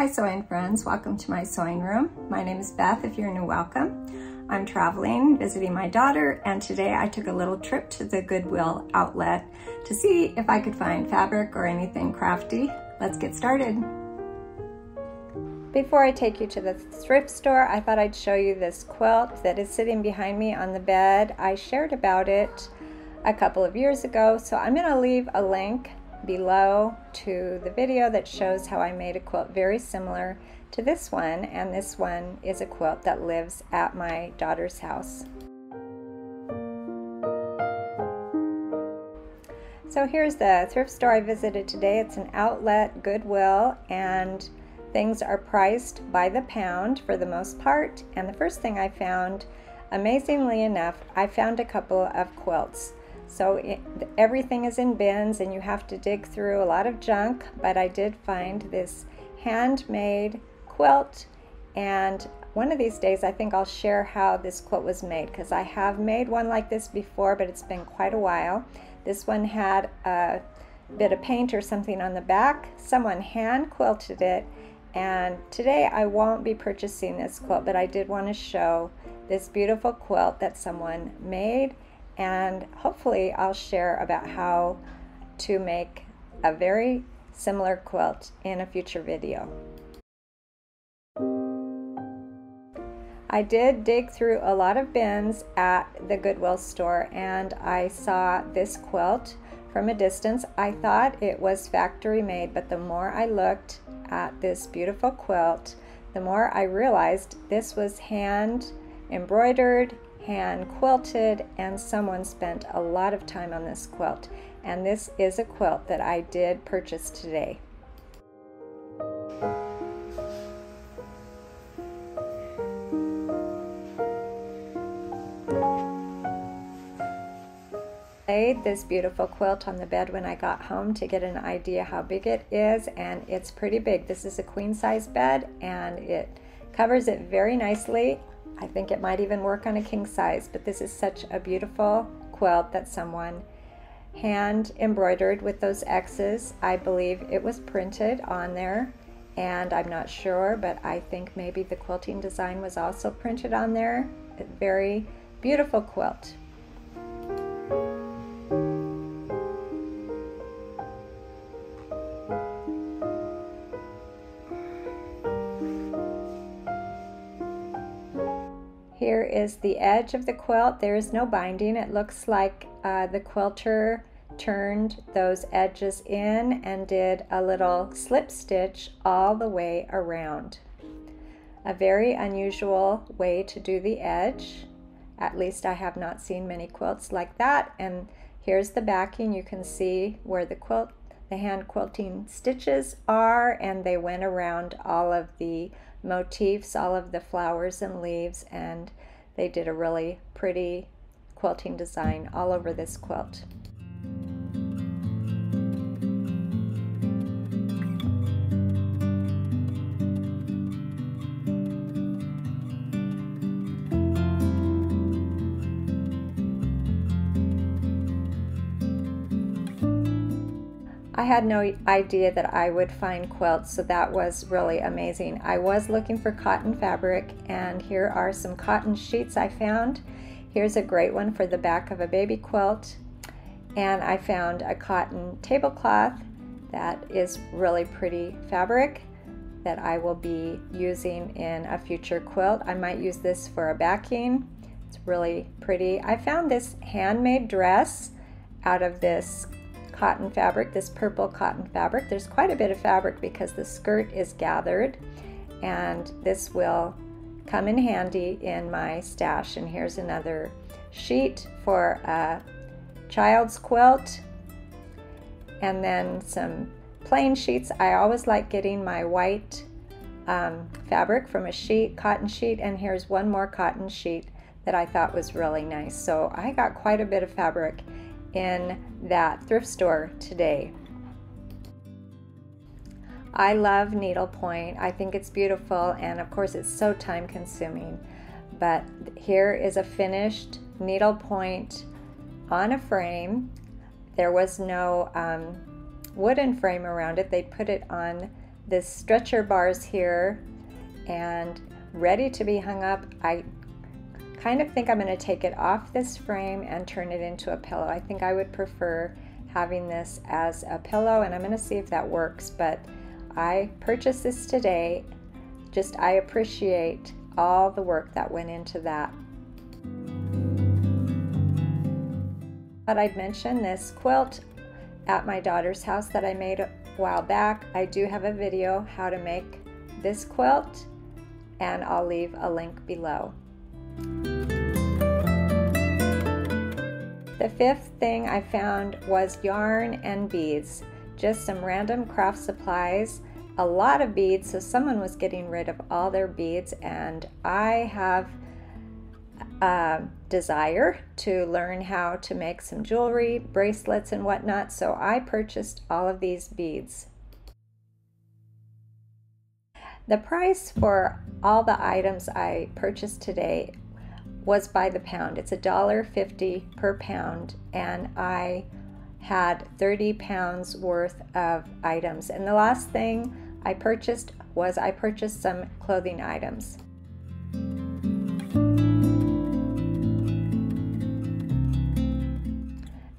Hi sewing friends, welcome to my sewing room. My name is Beth, if you're new, welcome. I'm traveling, visiting my daughter, and today I took a little trip to the Goodwill outlet to see if I could find fabric or anything crafty. Let's get started. Before I take you to the thrift store, I thought I'd show you this quilt that is sitting behind me on the bed. I shared about it a couple of years ago, so I'm gonna leave a link below to the video that shows how I made a quilt very similar to this one and this one is a quilt that lives at my daughter's house. So here's the thrift store I visited today. It's an outlet, Goodwill, and things are priced by the pound for the most part. And the first thing I found, amazingly enough, I found a couple of quilts. So it, everything is in bins and you have to dig through a lot of junk, but I did find this handmade quilt and one of these days I think I'll share how this quilt was made because I have made one like this before but it's been quite a while. This one had a bit of paint or something on the back. Someone hand quilted it and today I won't be purchasing this quilt but I did want to show this beautiful quilt that someone made and hopefully I'll share about how to make a very similar quilt in a future video. I did dig through a lot of bins at the Goodwill store and I saw this quilt from a distance. I thought it was factory made, but the more I looked at this beautiful quilt, the more I realized this was hand embroidered hand quilted and someone spent a lot of time on this quilt and this is a quilt that I did purchase today. laid this beautiful quilt on the bed when I got home to get an idea how big it is and it's pretty big. This is a queen size bed and it covers it very nicely. I think it might even work on a king size, but this is such a beautiful quilt that someone hand embroidered with those X's. I believe it was printed on there and I'm not sure, but I think maybe the quilting design was also printed on there. A very beautiful quilt. Is the edge of the quilt. There is no binding. It looks like uh, the quilter turned those edges in and did a little slip stitch all the way around. A very unusual way to do the edge. At least I have not seen many quilts like that. And here's the backing. You can see where the quilt, the hand quilting stitches are and they went around all of the motifs, all of the flowers and leaves, and they did a really pretty quilting design all over this quilt. I had no idea that I would find quilts, so that was really amazing. I was looking for cotton fabric, and here are some cotton sheets I found. Here's a great one for the back of a baby quilt, and I found a cotton tablecloth that is really pretty fabric that I will be using in a future quilt. I might use this for a backing. It's really pretty. I found this handmade dress out of this cotton fabric, this purple cotton fabric. There's quite a bit of fabric because the skirt is gathered and this will come in handy in my stash. And here's another sheet for a child's quilt and then some plain sheets. I always like getting my white um, fabric from a sheet, cotton sheet, and here's one more cotton sheet that I thought was really nice. So I got quite a bit of fabric in that thrift store today. I love needlepoint. I think it's beautiful and of course it's so time consuming. But here is a finished needlepoint on a frame. There was no um, wooden frame around it. They put it on the stretcher bars here and ready to be hung up. I kind of think I'm going to take it off this frame and turn it into a pillow. I think I would prefer having this as a pillow and I'm going to see if that works but I purchased this today. Just I appreciate all the work that went into that. But I'd mention this quilt at my daughter's house that I made a while back. I do have a video how to make this quilt and I'll leave a link below The fifth thing I found was yarn and beads, just some random craft supplies, a lot of beads, so someone was getting rid of all their beads, and I have a desire to learn how to make some jewelry, bracelets, and whatnot, so I purchased all of these beads. The price for all the items I purchased today was by the pound. It's a dollar fifty per pound, and I had 30 pounds worth of items. And the last thing I purchased was I purchased some clothing items.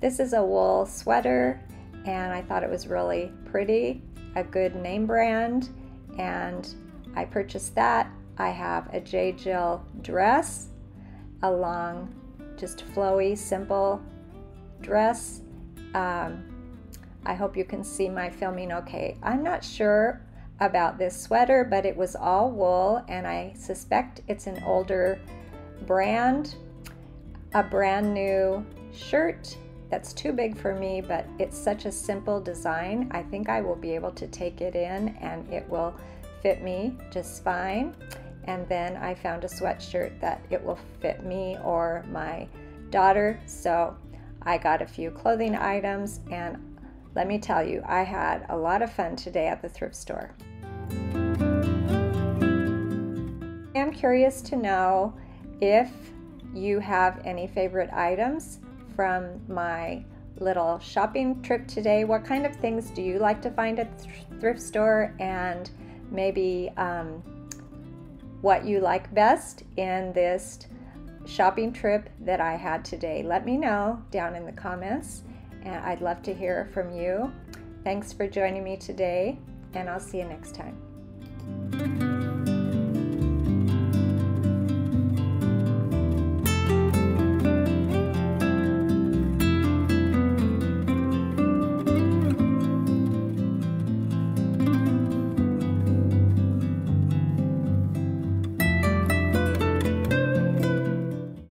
This is a wool sweater, and I thought it was really pretty, a good name brand, and I purchased that. I have a J. Jill dress a long, just flowy, simple dress. Um, I hope you can see my filming okay. I'm not sure about this sweater, but it was all wool, and I suspect it's an older brand. A brand new shirt that's too big for me, but it's such a simple design. I think I will be able to take it in and it will fit me just fine and then I found a sweatshirt that it will fit me or my daughter. So I got a few clothing items, and let me tell you, I had a lot of fun today at the thrift store. I'm curious to know if you have any favorite items from my little shopping trip today. What kind of things do you like to find at the thrift store? And maybe um, what you like best in this shopping trip that I had today. Let me know down in the comments, and I'd love to hear from you. Thanks for joining me today, and I'll see you next time.